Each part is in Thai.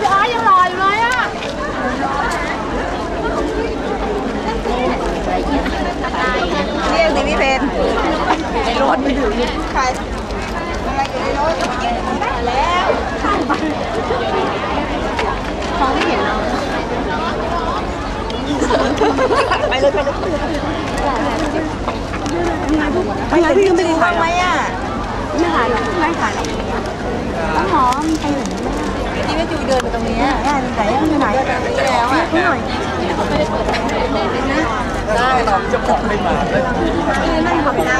พี่อ้อยยังรออยู่เลยอะเรียกดิพี่เพนในรถใครอะไรอยู่ในรถได้แล้วเขาไม่เห็นเราไปเลยไปเลยไปเลยพี่ไม่ได้ถ่ายไหมอะไม่ถ่ายหรอกไม่ถ่ายหรอกต้องหอมใครเห็น นี่แม่จู เดินไปตรงนี้ได้ไหนไหนตรงนี้แล้วอะหน่อยได้หรอกจะบอกไม่มาเลยนั่งบอกนะ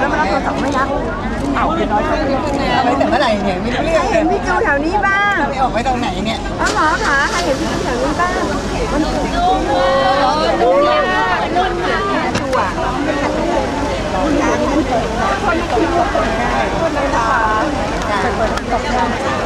แล้วมารับโทรศัพท์ไม่รับเอาไปน้อยไปแต่เมื่อไหร่เนี่ยไม่รู้เรื่องเห็นพี่จูแถวนี้บ้างไม่ออกไปตรงไหนเนี่ยต้องหอขาใครเห็นพี่จูแถวนี้บ้างมันดูดูรุ่นค่ะจูอะเออใช่ค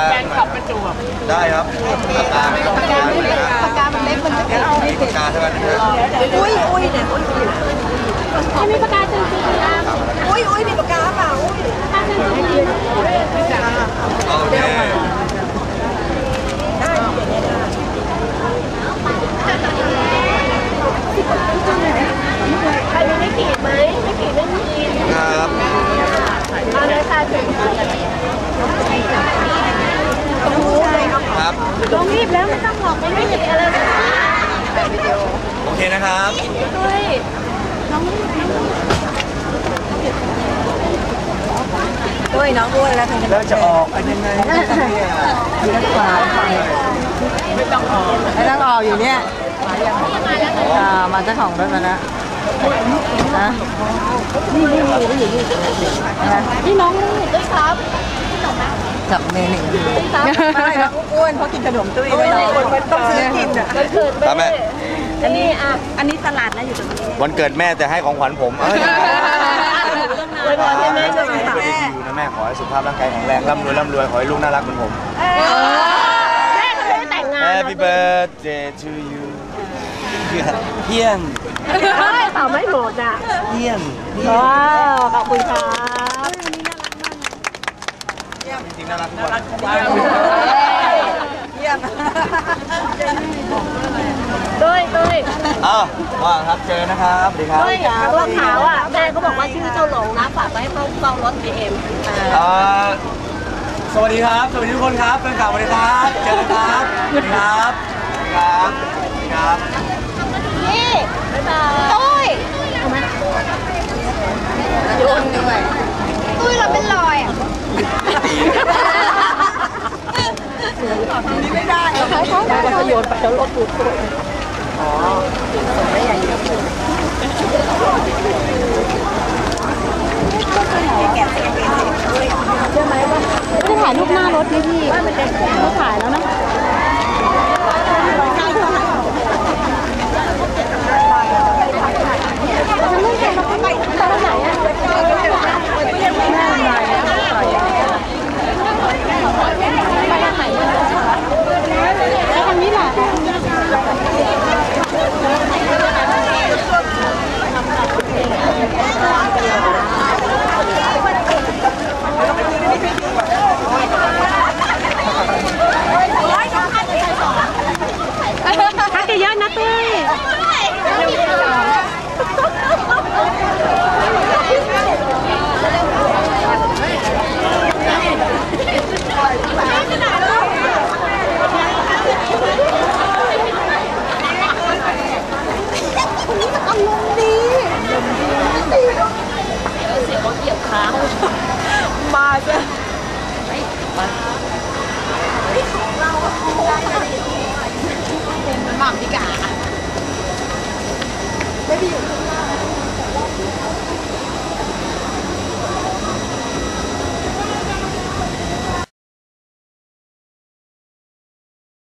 ปากกาได้ครับปากกาไม่ต้องปากกาไม่นะปากกามันเล็กมันจะเอามีปากกาเท่านั้นนะอุ้ยอุ้ยเนี่ยอุ้ยไม่มีปากกาจริงๆนะ อุ้ยอุ้ยมีปากกาเปล่าอุ้ย โอเค ใครมีไม่ขีดไหมไม่ขีดไม่มี ครับ เอาเลยค่ะถึง ครับ ลงรีบ แล้วไม่ต้องหลอกไม่ไม่หยิบอะไรเลยโอเคนะครับเฮ้ยน้องรีบอุ้ยน้องอ้วนแล้วแล้วจะออกอันยังไงนักข่าวไม่ต้องออกไม่ต้องออกอยู่เนี่ยอ่ามาเจ้าของรถมาแล้วนะนี่นี่นี่นี่อยู่นี่นะนี่น้องรีบด้วยครับ จับเมย์หนึ่งครับไม่นะอ้วนเพราะกินขนมตุ้ยด้วยต้องซื้อกินอะมันเกิดแม่อันนี้อะอันนี้ตลาดนะอยู่ตรงนี้วันเกิดแม่แต่ให้ของขวัญผมเอ้ยอวยพรให้แม่ด้วยไม่อยู่นะแม่ขอให้สุขภาพร่างกายแข็งแรงร่ำรวยร่ำรวยขอให้ลูกน่ารักเหมือนผมแม่เขาไม่ได้แต่งงาน Happy birthday to you เพี้ยนเฮ้ยเป่าไม่หมดอะเพี้ยนว้าวขอบคุณครั บจริงๆน่ารักทุกวันเยี่ยมด้วยด้วยอ้าวว่างครับเจอนะครับสวัสดีครับด้วยตัวขาวอะแม่ก็บอกว่าชื่อเจ้าหลงนะฝากไว้ให้เขาเฝ้ารถ BM อ่าสวัสดีครับ สวัสดีทุกคนครับเป็นข่าวสวัสดีครับ เจอกันครับสวัสดีครับสวัสดีครับสวัสดีครับนี่บ๊ายบายตุ้ยทำไมโยนด้วยตุ้ยเราเป็นรอยอะ ใช่ใช่ใช่โยนไปแล้วรถดูดอ๋อไม่ใหญ่างเดียใช่ไหมว่าจะถ่ายรูปหน้ารถพี่พี่